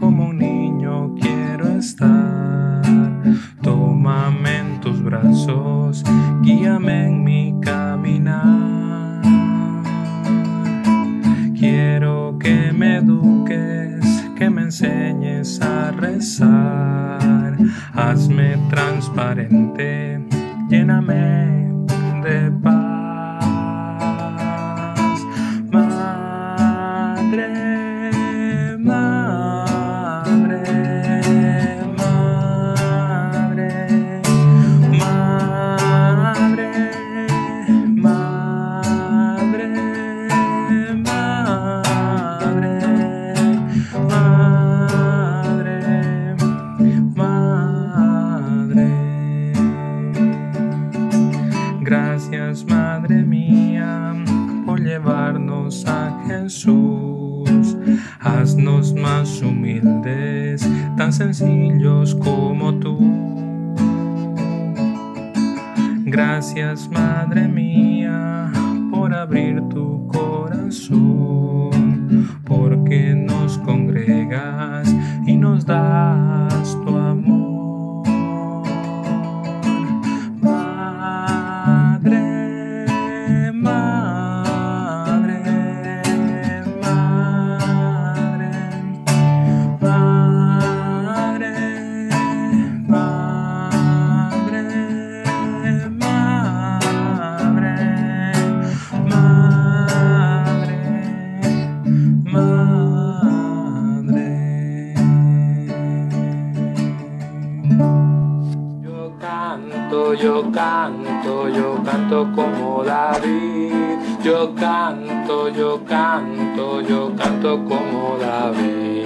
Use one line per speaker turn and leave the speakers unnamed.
como un niño quiero estar. Tómame en tus brazos, guíame en mi caminar. Quiero que me eduques, que me enseñes a rezar. Hazme transparente, lléname de paz. Gracias, Madre mía, por llevarnos a Jesús. Haznos más humildes, tan sencillos como tú. Gracias, Madre mía, por abrir tu corazón, porque nos congregas y nos das yo canto, yo canto como David. Yo canto, yo canto, yo canto como David.